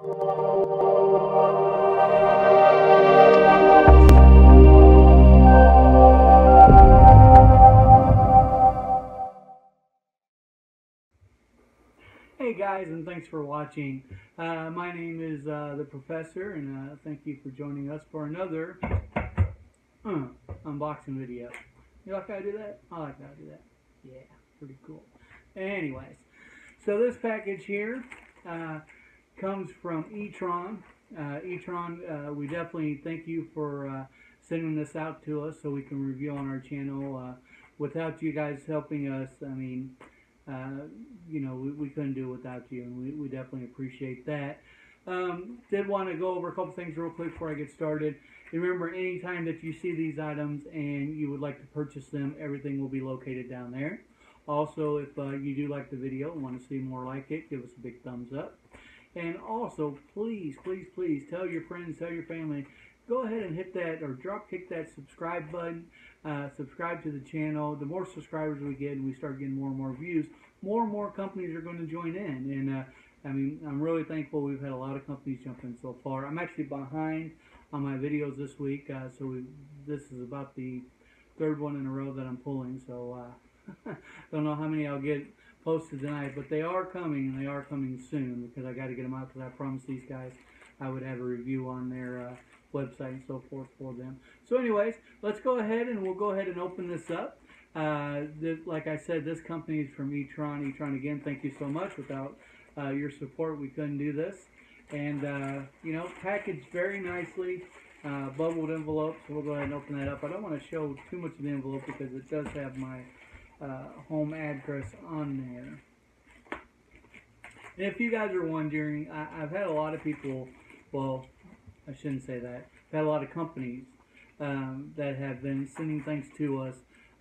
Hey guys, and thanks for watching. Uh, my name is uh, the Professor, and uh, thank you for joining us for another uh, unboxing video. You like how I do that? I like how I do that. Yeah, pretty cool. Anyways, so this package here uh, comes from eTron. Uh, eTron, uh, we definitely thank you for uh, sending this out to us so we can review on our channel. Uh, without you guys helping us, I mean, uh, you know, we, we couldn't do it without you, and we, we definitely appreciate that. Um, did want to go over a couple things real quick before I get started. Remember, anytime that you see these items and you would like to purchase them, everything will be located down there. Also, if uh, you do like the video and want to see more like it, give us a big thumbs up. And also, please, please, please tell your friends, tell your family, go ahead and hit that or drop kick that subscribe button. Uh, subscribe to the channel. The more subscribers we get and we start getting more and more views, more and more companies are going to join in. And uh, I mean, I'm really thankful we've had a lot of companies jump in so far. I'm actually behind on my videos this week, uh, so we, this is about the third one in a row that I'm pulling. So uh, don't know how many I'll get posted tonight, but they are coming and they are coming soon because I got to get them out because I promised these guys I would have a review on their uh, website and so forth for them. So anyways, let's go ahead and we'll go ahead and open this up. Uh, like I said, this company is from eTron. eTron, again, thank you so much. Without uh, your support, we couldn't do this. And, uh, you know, packaged very nicely, uh, bubbled envelope. So we'll go ahead and open that up. I don't want to show too much of the envelope because it does have my uh, home address on there. And if you guys are wondering, I, I've had a lot of people, well, I shouldn't say that. I've had a lot of companies um, that have been sending things to us.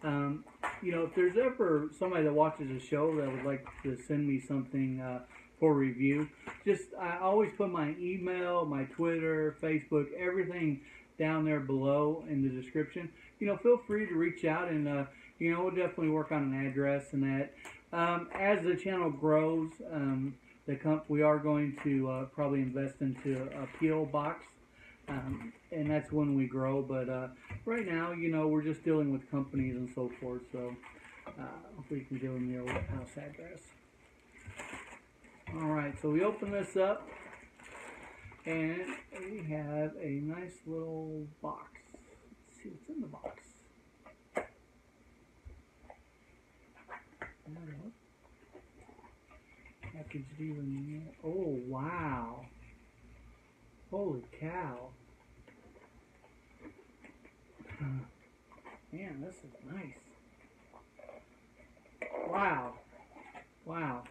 Um, you know, if there's ever somebody that watches a show that would like to send me something uh, for review, just I always put my email, my Twitter, Facebook, everything down there below in the description. You know, feel free to reach out and, uh, you know, we'll definitely work on an address and that. Um, as the channel grows, um, the comp we are going to uh, probably invest into a PO box um, and that's when we grow. But uh, right now, you know, we're just dealing with companies and so forth. So uh, we can give them the house address. All right, so we open this up, and we have a nice little box. Let's see what's in the box. Oh wow! Holy cow! Man, this is nice. Wow. Wow.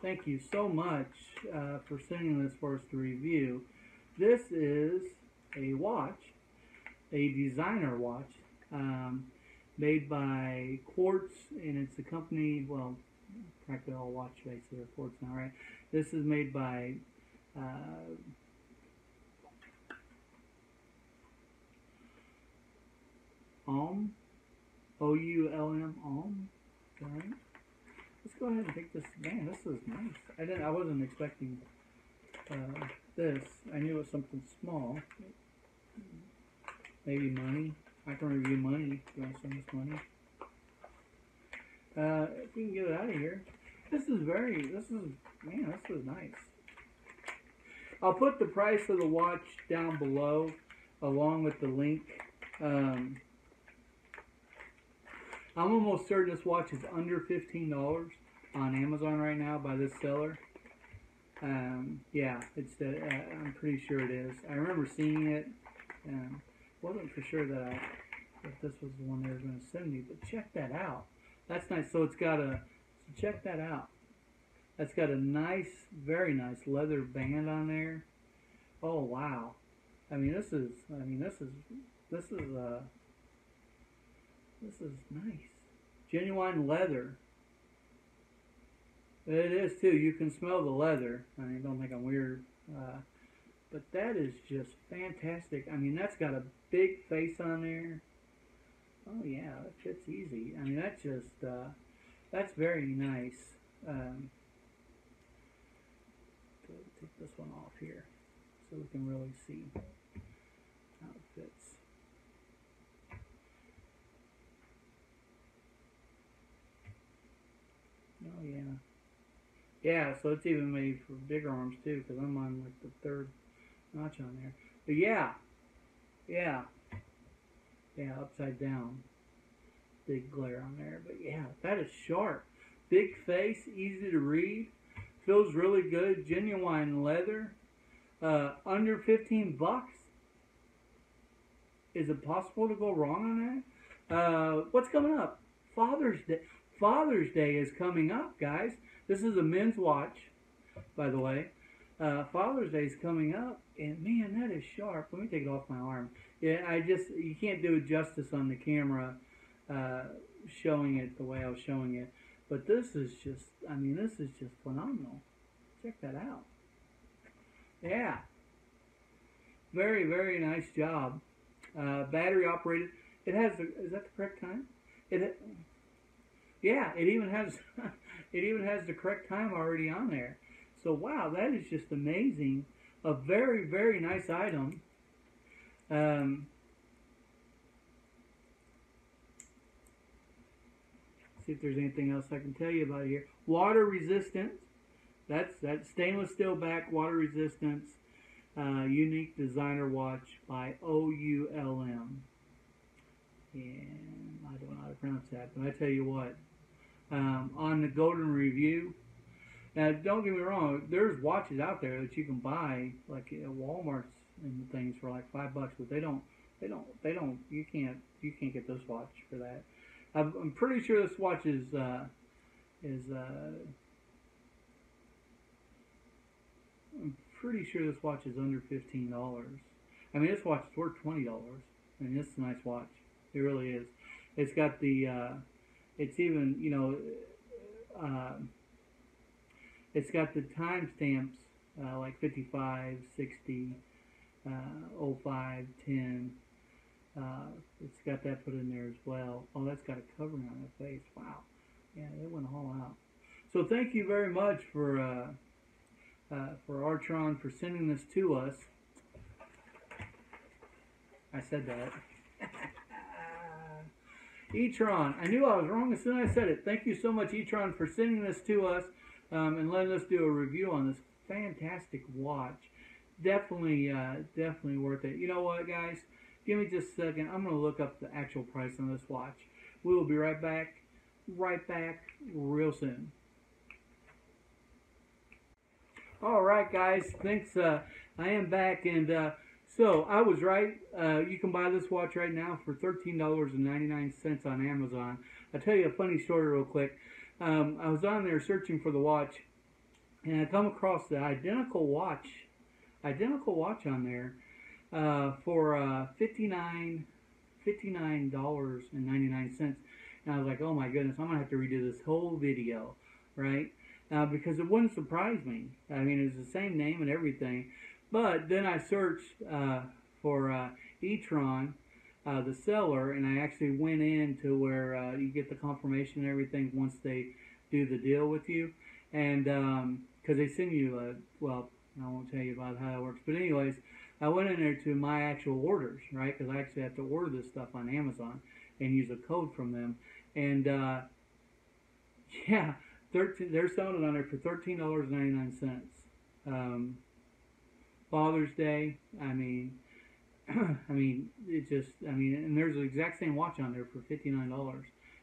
Thank you so much uh, for sending this for us to review. This is a watch, a designer watch, um, made by Quartz, and it's a company, well, practically all watch faces are Quartz now, right? This is made by uh, Ohm, O-U-L-M, Ohm, right? Let's go ahead and take this, man, this is nice. I didn't, I wasn't expecting uh, this. I knew it was something small. Maybe money. I can review money if you want to send us money. Uh, if we can get it out of here. This is very, this is, man, this is nice. I'll put the price of the watch down below along with the link. Um, I'm almost certain this watch is under $15 on Amazon right now by this seller. Um, yeah, it's the, uh, I'm pretty sure it is. I remember seeing it. Um, wasn't for sure that I, if this was the one they were going to send me, but check that out. That's nice. So it's got a, so check that out. That's got a nice, very nice leather band on there. Oh wow. I mean this is, I mean this is, this is, uh, this is nice. Genuine leather. It is too. You can smell the leather. I mean, don't think I'm weird. Uh, but that is just fantastic. I mean, that's got a big face on there. Oh yeah, that fits easy. I mean, that's just, uh, that's very nice. Um, take this one off here so we can really see how it fits. Oh yeah. Yeah, so it's even made for bigger arms too, because I'm on like the third notch on there. But yeah, yeah, yeah, upside down. Big glare on there, but yeah, that is sharp. Big face, easy to read, feels really good. Genuine leather, uh, under 15 bucks. Is it possible to go wrong on that? Uh, what's coming up? Father's Day. Father's Day is coming up, guys. This is a men's watch, by the way. Uh, Father's Day is coming up, and man, that is sharp. Let me take it off my arm. Yeah, I just you can't do it justice on the camera, uh, showing it the way I was showing it. But this is just, I mean, this is just phenomenal. Check that out. Yeah. Very, very nice job. Uh, battery operated. It has the, is that the correct time? It, yeah, it even has, it even has the correct time already on there. So wow, that is just amazing. A very, very nice item. Um, see if there's anything else I can tell you about here. Water resistant. That's that stainless steel back, water resistance, uh, unique designer watch by OULM. And I don't know how to pronounce that, but I tell you what, um, on the Golden Review. Now, don't get me wrong. There's watches out there that you can buy, like at Walmart's and things, for like five bucks, but they don't, they don't, they don't. You can't, you can't get this watch for that. I'm, pretty sure this watch is, uh, is. Uh, I'm pretty sure this watch is under fifteen dollars. I mean, this watch is worth twenty dollars. I mean, this is a nice watch. It really is. It's got the. Uh, it's even, you know. Uh, it's got the timestamps uh, like 55, 60, uh, 05, 10. Uh, it's got that put in there as well. Oh, that's got a covering on the face. Wow. Yeah, they went all out. So thank you very much for uh, uh, for Artron for sending this to us. I said that. Etron. I knew I was wrong as soon as I said it. Thank you so much, Etron, for sending this to us um, and letting us do a review on this fantastic watch. Definitely, uh, definitely worth it. You know what, guys? Give me just a second. I'm going to look up the actual price on this watch. We will be right back, right back real soon. All right, guys. Thanks. Uh, I am back, and uh, so I was right. Uh, you can buy this watch right now for $13.99 on Amazon. I'll tell you a funny story real quick. Um, I was on there searching for the watch, and I come across the identical watch, identical watch on there uh, for uh, 59 $59.99. And I was like, oh my goodness, I'm to have to redo this whole video, right? Uh, because it wouldn't surprise me. I mean, it's the same name and everything. But then I searched uh, for uh, Etron, uh, the seller, and I actually went in to where uh, you get the confirmation and everything once they do the deal with you. And because um, they send you, a, well, I won't tell you about how it works. But anyways, I went in there to my actual orders, right? Because I actually have to order this stuff on Amazon and use a code from them. And uh, yeah, 13, they're selling it on there for $13.99. Um, Father's Day, I mean, I mean, it just, I mean, and there's the exact same watch on there for $59.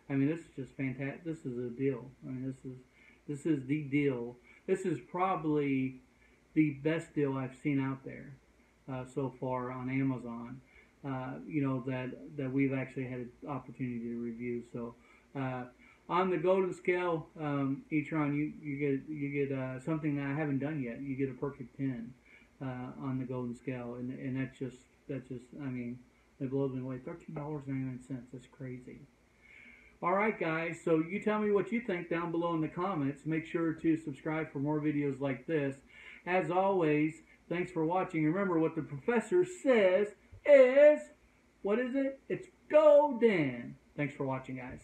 I mean, this is just fantastic. This is a deal. I mean, this is, this is the deal. This is probably the best deal I've seen out there uh, so far on Amazon. Uh, you know that that we've actually had an opportunity to review. So uh, on the golden scale, um, Etron, you you get you get uh, something that I haven't done yet. You get a perfect ten uh, on the golden scale, and and that's just that's just I mean it blows me away. Thirteen dollars ninety nine cents. That's crazy. All right, guys. So you tell me what you think down below in the comments. Make sure to subscribe for more videos like this. As always. Thanks for watching. Remember what the professor says is, what is it? It's golden. Thanks for watching, guys.